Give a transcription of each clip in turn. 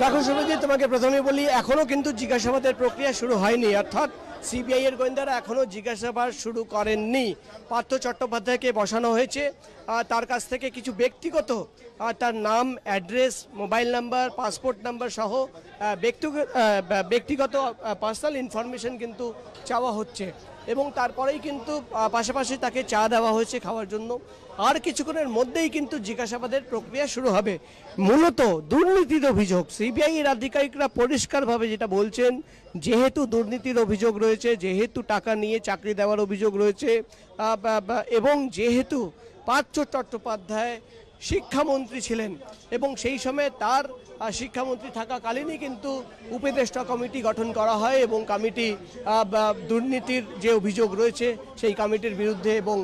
দেখো শুভজিৎ তোমাকে প্রথমে বলি, এখনও কিন্তু জিজ্ঞাসাবাদের প্রক্রিয়া শুরু হয়নি। অর্থাৎ সিবিআই এর গোয়েন্দারা এখনও জিজ্ঞাসাবাদ শুরু করেননি। পার্থ চট্টোপাধ্যায়কে বসানো হয়েছে। তার কাছ থেকে কিছু ব্যক্তিগত তার নাম, address, mobile number, passport number সহ ব্যক্তিগত পার্সোনাল ইনফরমেশন কিন্তু চাওয়া হচ্ছে। এবং তারপরেই কিন্তু পাশাপাশি তাকে চা দেওয়া হয়েছে খাওয়ার জন্য। আর কিছুক্ষণের মধ্যেই কিন্তু জিজ্ঞাসাবাদের প্রক্রিয়া শুরু হবে। মূলত দুর্নীতির অভিযোগ, সিবিআই এর আধিকারিকরা পরিষ্কারভাবে যেটা বলছেন, যেহেতু দুর্নীতির অভিযোগ রয়েছে, যেহেতু টাকা নিয়ে চাকরি দেওয়ার অভিযোগ রয়েছে এবং যেহেতু পার্থ চট্টোপাধ্যায় শিক্ষামন্ত্রী ছিলেন, এবং সেই সময় তার শিক্ষামন্ত্রী থাকাকালীনই কিন্তু উপদেষ্টা কমিটি গঠন করা হয় এবং কমিটি দুর্নীতির যে অভিযোগ রয়েছে সেই কমিটির বিরুদ্ধে এবং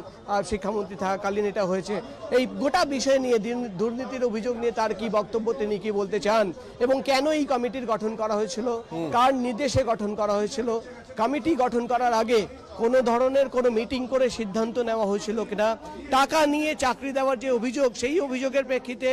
শিক্ষামন্ত্রী থাকাকালীন এটা হয়েছে। এই গোটা বিষয় নিয়ে দুর্নীতির অভিযোগ নিয়ে তার কি বক্তব্য তিনি কি বলতে চান? এবং কেন এই কমিটির গঠন করা হয়েছিল? কার নির্দেশে গঠন করা হয়েছিল? কমিটি গঠন করার আগে কোনো ধরনের কোনো মিটিং করে সিদ্ধান্ত নেওয়া হয়েছিল কিনা? টাকা নিয়ে চাকরি দেওয়ার যে অভিযোগ সেই অভিযোগের প্রেক্ষিতে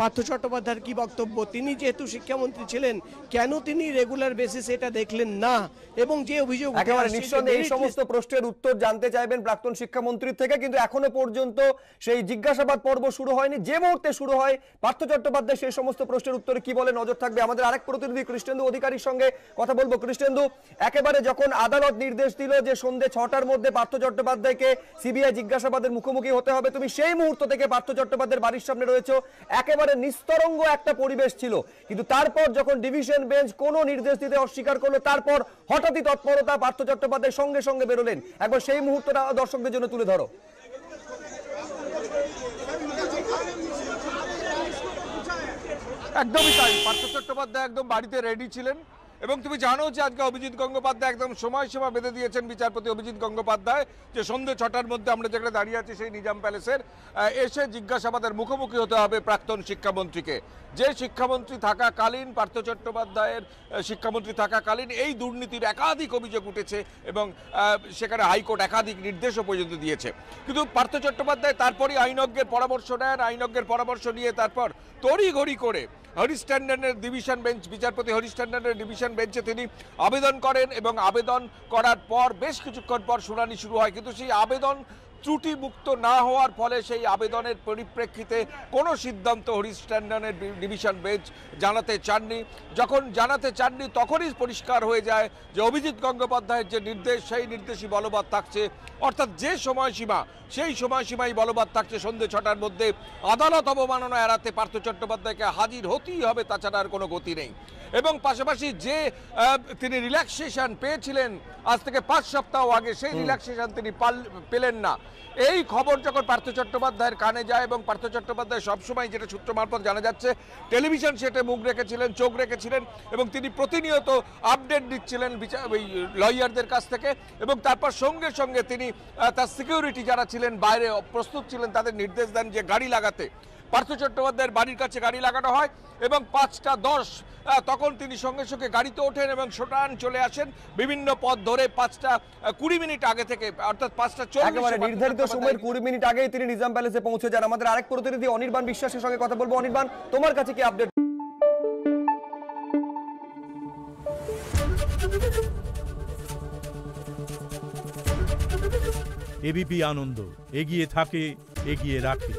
পার্থ চট্টোপাধ্যায়ের কি বক্তব্য তিনি যেহেতু শিক্ষামন্ত্রী ছিলেন কেন তিনি রেগুলার বেসিসে এটা দেখলেন না? এবং যে অভিযোগ একেবারে নিঃসন্দেহে এই সমস্ত প্রশ্নের উত্তর জানতে চাইবেন প্রাক্তন শিক্ষামন্ত্রীর থেকে কিন্তু এখনও পর্যন্ত সেই জিজ্ঞাসাবাদ পর্ব শুরু হয়নি। যে মুহূর্তে শুরু হয় পার্থ চট্টোপাধ্যায় সেই সমস্ত প্রশ্নের উত্তরে কি বলে নজর থাকবে? আমাদের আরেক প্রতিনিধি কৃষ্ণেন্দু অধিকারীর সঙ্গে কথা বলব। কৃষ্ণেন্দু একেবারে যখন আদালত নির্দেশ দিল যে সন্ধে ছটার মধ্যে পার্থ চট্টোপাধ্যায়কে সিবিআই জিজ্ঞাসাবাদের মুখোমুখি হতে হবে তুমি সেই মুহূর্ত থেকে পার্থ চট্টোপাধ্যায়ের বাড়ির সামনে রয়েছে। একেবারে নিস্তরঙ্গ একটা পরিবেশ ছিল। কিন্তু তারপর যখন ডিভিশন বেঞ্চ কোনো নির্দেশ দিতে অস্বীকার করল, তারপর হঠাৎই তৎপরতা পার্থ চট্টোপাধ্যায় সঙ্গে সঙ্গে বেরোলেন। একবার সেই মুহূর্তটা দর্শকদের জন্য তুলে ধরো। একদমই তাই। পার্থ চট্টোপাধ্যায় একদম বাড়িতে রেডি ছিলেন। এবং তুমি জানো যে আজকে অভিজিৎ গঙ্গোপাধ্যায় একদম সময়সীমা বেঁধে দিয়েছেন বিচারপতি অভিজিৎ গঙ্গোপাধ্যায়, যে সন্ধ্যে ছটার মধ্যে আমরা যেখানে দাঁড়িয়ে আছি সেই নিজাম প্যালেসের এসে জিজ্ঞাসাবাদের মুখোমুখি হতে হবে প্রাক্তন শিক্ষামন্ত্রীকে। যে শিক্ষামন্ত্রী থাকাকালীন, পার্থ চট্টোপাধ্যায়ের শিক্ষামন্ত্রী থাকাকালীন এই দুর্নীতির একাধিক অভিযোগ উঠেছে এবং সেখানে হাইকোর্ট একাধিক নির্দেশও পর্যন্ত দিয়েছে। কিন্তু পার্থ চট্টোপাধ্যায় তারপরই আইনজ্ঞের পরামর্শ নেন, আইনজ্ঞের পরামর্শ নিয়ে তারপর তড়িঘড়ি করে হরিশ ট্যান্ডনের ডিভিশন বেঞ্চ বিচারপতি হরিশ ডিভিশন বেঞ্চে তিনি আবেদন করেন এবং আবেদন করার পর বেশ কিছুক্ষণ পর শুনানি শুরু হয়। কিন্তু সেই আবেদন ত্রুটিমুক্ত না হওয়ার ফলে সেই আবেদনের পরিপ্রেক্ষিতে কোনো সিদ্ধান্ত হরিশ ট্যান্ডনের ডিভিশন বেঞ্চ জানাতে চাননি। যখন জানাতে চাননি তখনই পরিষ্কার হয়ে যায় যে অভিজিৎ গঙ্গোপাধ্যায়ের যে নির্দেশ সেই নির্দেশই বলবৎ থাকছে। অর্থাৎ যে সময়সীমা সেই সময়সীমাই বলবৎ থাকছে সন্ধ্যে ছটার মধ্যে। আদালত অবমাননা এড়াতে পার্থ চট্টোপাধ্যায়কে হাজির হতেই হবে তাছাড়া আর কোনো গতি নেই। এবং পাশাপাশি যে তিনি রিল্যাক্সেশন পেয়েছিলেন আজ থেকে পাঁচ সপ্তাহ আগে সেই রিল্যাক্সেশন তিনি পেলেন না। এই খবর যখন পার্থ চট্টোপাধ্যায়ের কানে যায় এবং পার্থ চট্টোপাধ্যায় সবসময় যেটা সূত্র মারফত জানা যাচ্ছে, টেলিভিশন সেটে মুখ রেখেছিলেন, চোখ রেখেছিলেন এবং তিনি প্রতিনিয়ত আপডেট দিচ্ছিলেন বিচার ওই লয়ারদের কাছ থেকে এবং তারপর সঙ্গে সঙ্গে তিনি তার সিকিউরিটি যারা ছিলেন, বাইরে প্রস্তুত ছিলেন, তাদের নির্দেশ দেন যে গাড়ি লাগাতে। পার্থ চট্টোপাধ্যায়ের বাড়ির কাছে গাড়ি লাগানো হয় এবং পাঁচটা দশ তখন তিনি সঙ্গে সঙ্গে গাড়িতে ওঠেন এবং সোটান চলে আসেন বিভিন্ন পথ ধরে পাঁচটা কুড়ি মিনিট আগে থেকে অর্থাৎ পাঁচটা একেবারে চল্লিশ নির্ধারিত সময়ের কুড়ি মিনিট আগেই তিনি নিজাম প্যালেসে পৌঁছে যান। আমাদের আরেক প্রতিনিধি অনির্বাণ বিশ্বাসের সঙ্গে কথা বলব। অনির্বাণ তোমার কাছে কি আপডেট এবিপি আনন্দ এগিয়ে থাকে এগিয়ে রাখে।